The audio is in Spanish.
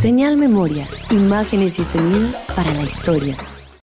Señal Memoria, imágenes y sonidos para la historia.